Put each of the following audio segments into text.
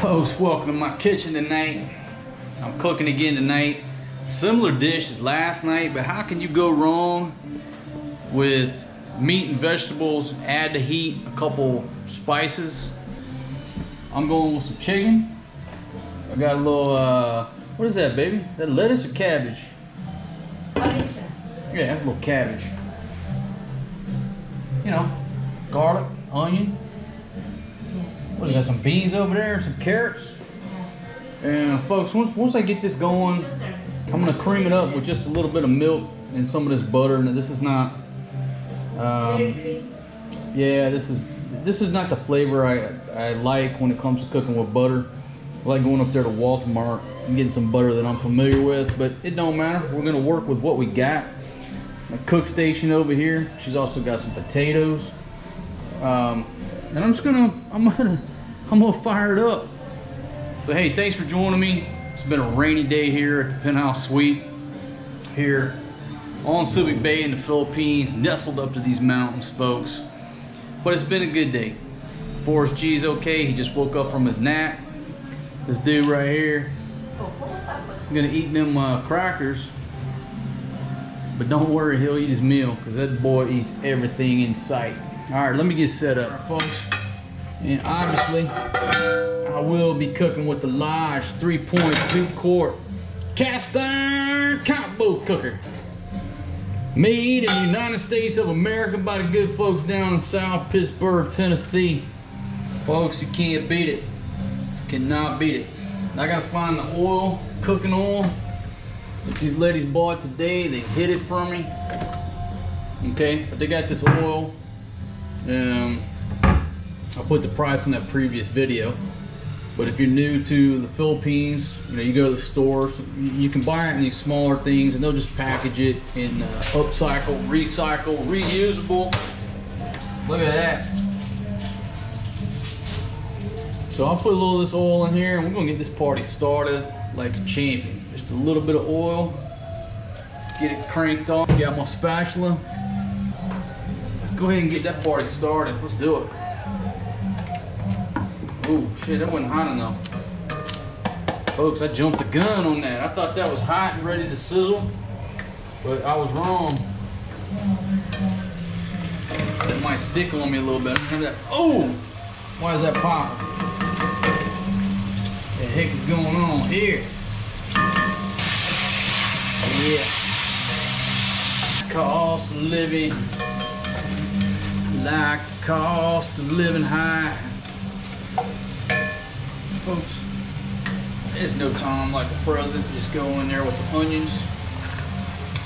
Folks, welcome to my kitchen tonight. I'm cooking again tonight. Similar dish as last night, but how can you go wrong with meat and vegetables, add the heat, a couple spices. I'm going with some chicken. I got a little, uh, what is that, baby? That lettuce or cabbage? Cabbage. Yeah, that's a little cabbage. You know, garlic, onion. You got some beans over there, some carrots. And folks, once, once I get this going, I'm gonna cream it up with just a little bit of milk and some of this butter. And this is not, um, yeah, this is this is not the flavor I I like when it comes to cooking with butter. I like going up there to Walmart and getting some butter that I'm familiar with, but it don't matter. We're gonna work with what we got. My cook station over here. She's also got some potatoes. Um, and I'm just gonna I'm gonna I'm gonna fire it up. So hey, thanks for joining me. It's been a rainy day here at the Penthouse Suite here on Subic Bay in the Philippines, nestled up to these mountains, folks. But it's been a good day. Forrest G's okay. He just woke up from his nap. This dude right here, I'm gonna eat them uh, crackers. But don't worry, he'll eat his meal because that boy eats everything in sight. All right, let me get set up, folks. And obviously, I will be cooking with the large 3.2 quart cast iron combo cooker. Made in the United States of America by the good folks down in South Pittsburg, Tennessee. Folks, you can't beat it. Cannot beat it. I gotta find the oil, cooking oil that these ladies bought today. They hid it from me. Okay, but they got this oil. Um, I put the price on that previous video. But if you're new to the Philippines, you know, you go to the stores, you, you can buy it in these smaller things and they'll just package it in uh, upcycle, recycle, reusable. Look at that. So I'll put a little of this oil in here and we're gonna get this party started like a champion. Just a little bit of oil, get it cranked on. Got my spatula. Go ahead and get that party started. Let's do it. Oh shit, that wasn't hot enough. Folks, I jumped the gun on that. I thought that was hot and ready to sizzle, but I was wrong. That might stick on me a little bit. Oh! Why is that popping? The heck is going on here? Yeah. Cost living. Like cost of living high folks, there's no time like a present. Just go in there with the onions,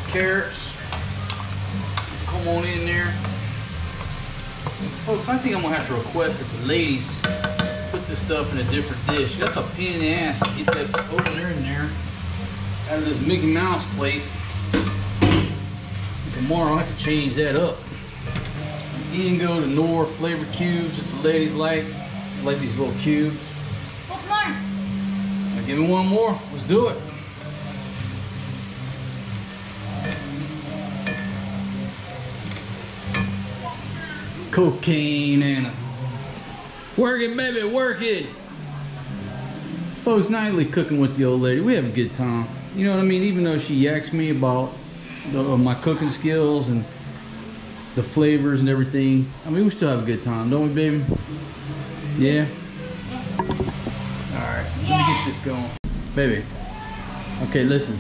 carrots. Just come on in there. Folks, I think I'm gonna have to request that the ladies put this stuff in a different dish. That's a pain in the ass to get that over there in there out of this Mickey Mouse plate. Tomorrow I'll have to change that up. You can go to Knorr flavor cubes that the ladies like. like these little cubes. What more? Now give me one more. Let's do it. Cocaine Anna. Work it, baby, work it. Folks, nightly cooking with the old lady. We have a good time. You know what I mean? Even though she yaks me about the, uh, my cooking skills and the flavors and everything. I mean, we still have a good time, don't we, baby? Yeah? Alright, let me get this going. Baby. Okay, listen.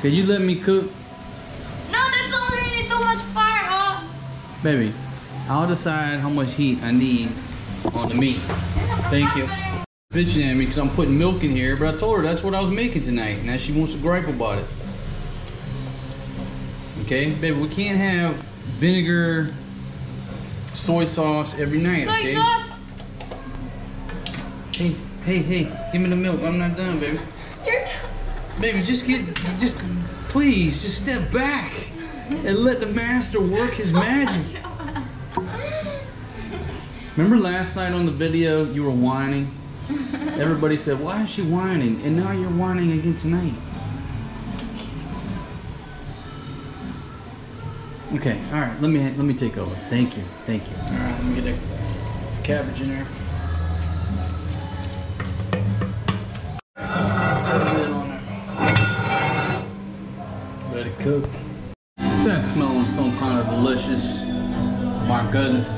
Can you let me cook? No, that's already too much fire, oh. Baby, I'll decide how much heat I need on the meat. Thank you. Bitching at me because I'm putting milk in here, but I told her that's what I was making tonight. Now she wants to gripe about it. Okay, baby, we can't have vinegar, soy sauce every night, Soy okay? sauce. Hey, hey, hey, give me the milk. I'm not done, baby. You're done. Baby, just get, just, please, just step back and let the master work his oh magic. Remember last night on the video, you were whining? Everybody said, why is she whining? And now you're whining again tonight. Okay, all right. Let me let me take over. Thank you, thank you. All right, let me get the cabbage in there. Let it cook. That smelling some kind of delicious. My goodness.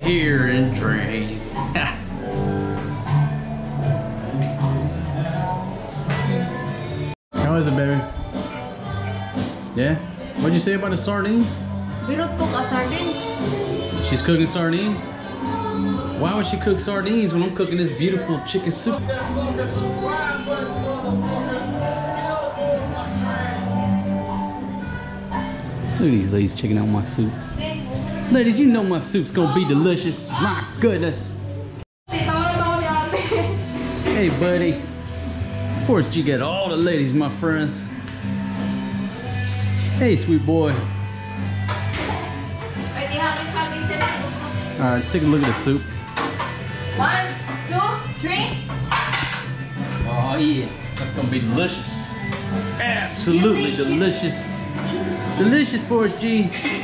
Here and drain. How is it, baby? Yeah? What'd you say about the sardines? Birot po ka sardine. She's cooking sardines? Why would she cook sardines when I'm cooking this beautiful chicken soup? Look at these ladies checking out my soup. Ladies, you know my soup's gonna be delicious. My goodness. Hey, buddy. Of course, you get all the ladies, my friends. Hey, sweet boy. Pwede halos sabi sila. All right, take a look at the soup. One, two, three. Oh yeah, that's gonna be delicious. Absolutely delicious. Delicious for us, G. Shoes.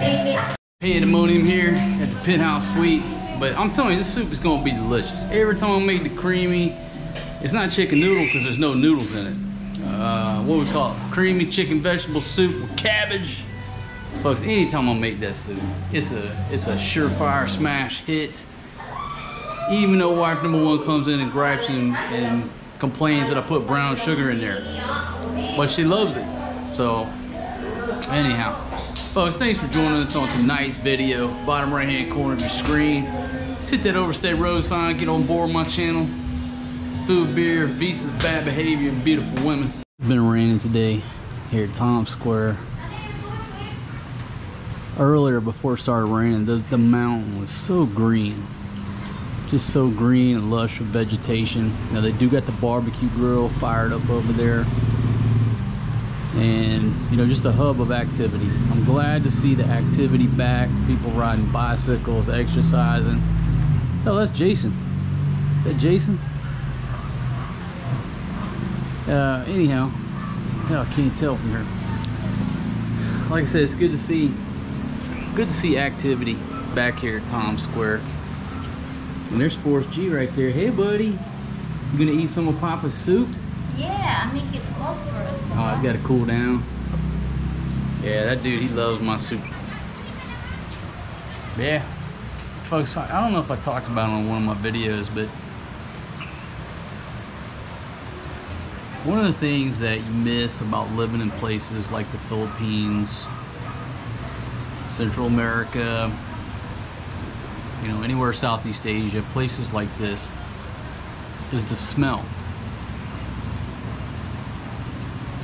Daily. Pandemonium here at the Penthouse Suite. But I'm telling you, this soup is gonna be delicious. Every time I make the creamy, it's not chicken noodle because there's no noodles in it. Uh, what we call it? Creamy chicken vegetable soup with cabbage. Folks, anytime I make that soup, it's a it's a surefire smash hit. Even though wife number one comes in and gripes and, and complains that I put brown sugar in there. But she loves it. So anyhow. Folks, thanks for joining us on tonight's video. Bottom right hand corner of your screen. Hit that overstay road sign, get on board my channel. Food, beer, visas, bad behavior, and beautiful women. Been raining today here at Times Square. Earlier, before it started raining, the, the mountain was so green. Just so green and lush with vegetation. Now they do got the barbecue grill fired up over there and you know just a hub of activity i'm glad to see the activity back people riding bicycles exercising oh that's jason is that jason uh anyhow yeah, i can't tell from here like i said it's good to see good to see activity back here at times square and there's forrest g right there hey buddy you gonna eat some of papa's soup Yeah, I make it cold for us. Oh, it's got to cool down. Yeah, that dude, he loves my soup. Yeah. Folks, I I don't know if I talked about it on one of my videos, but one of the things that you miss about living in places like the Philippines, Central America, you know, anywhere Southeast Asia, places like this, is the smell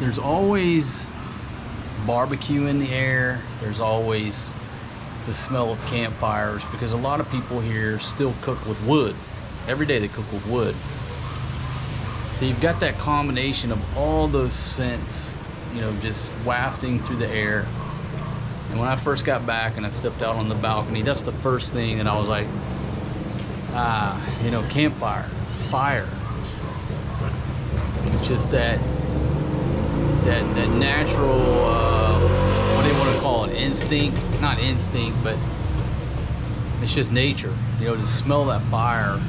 there's always barbecue in the air. There's always the smell of campfires because a lot of people here still cook with wood. Every day they cook with wood. So you've got that combination of all those scents, you know, just wafting through the air. And when I first got back and I stepped out on the balcony, that's the first thing that I was like, ah, you know, campfire, fire. It's just that that that natural uh, what do you want to call it instinct not instinct but it's just nature you know to smell that fire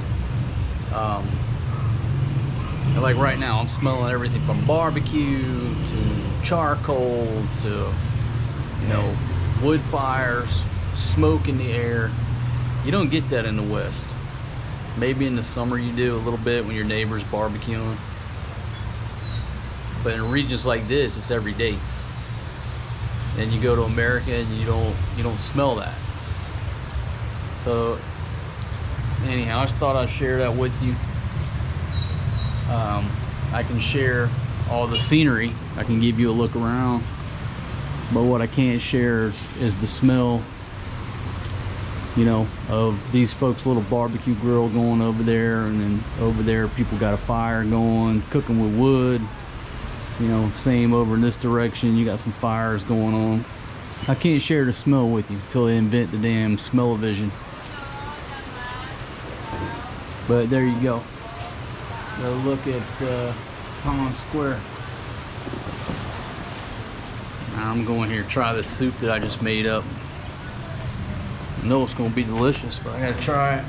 um, like right now I'm smelling everything from barbecue to charcoal to you know wood fires smoke in the air you don't get that in the west maybe in the summer you do a little bit when your neighbor's barbecuing but in regions like this, it's every day. And you go to America and you don't you don't smell that. So anyhow, I just thought I'd share that with you. Um, I can share all the scenery. I can give you a look around. But what I can't share is, the smell, you know, of these folks' little barbecue grill going over there, and then over there, people got a fire going, cooking with wood. You know same over in this direction. You got some fires going on. I can't share the smell with you until they invent the damn smell-o-vision. But there you go Go look at uh, Times Square. I'm going here to try this soup that I just made up. I know it's gonna be delicious but I gotta try it